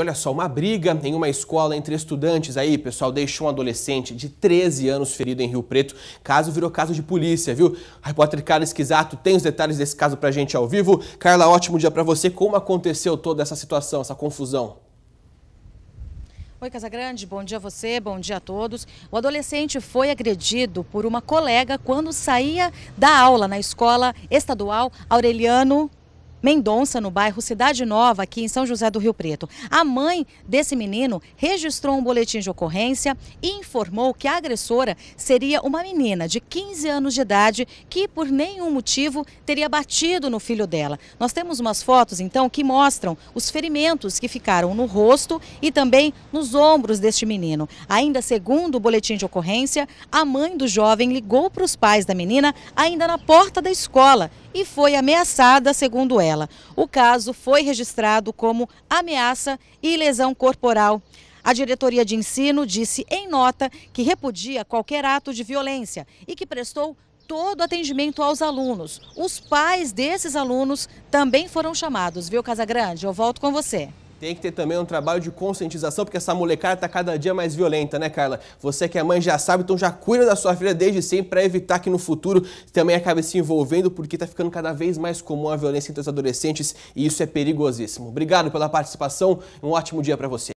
Olha só, uma briga em uma escola entre estudantes aí, pessoal, deixou um adolescente de 13 anos ferido em Rio Preto. Caso virou caso de polícia, viu? A repórter Carla Esquisato tem os detalhes desse caso pra gente ao vivo. Carla, ótimo dia pra você. Como aconteceu toda essa situação, essa confusão? Oi, Casagrande, bom dia a você, bom dia a todos. O adolescente foi agredido por uma colega quando saía da aula na escola estadual Aureliano Mendonça, no bairro Cidade Nova, aqui em São José do Rio Preto. A mãe desse menino registrou um boletim de ocorrência e informou que a agressora seria uma menina de 15 anos de idade que, por nenhum motivo, teria batido no filho dela. Nós temos umas fotos, então, que mostram os ferimentos que ficaram no rosto e também nos ombros deste menino. Ainda segundo o boletim de ocorrência, a mãe do jovem ligou para os pais da menina ainda na porta da escola e foi ameaçada, segundo ela. O caso foi registrado como ameaça e lesão corporal. A diretoria de ensino disse em nota que repudia qualquer ato de violência e que prestou todo atendimento aos alunos. Os pais desses alunos também foram chamados, viu, Casagrande? Eu volto com você. Tem que ter também um trabalho de conscientização, porque essa molecada está cada dia mais violenta, né, Carla? Você que é mãe já sabe, então já cuida da sua filha desde sempre para evitar que no futuro também acabe se envolvendo, porque está ficando cada vez mais comum a violência entre os adolescentes e isso é perigosíssimo. Obrigado pela participação, um ótimo dia para você.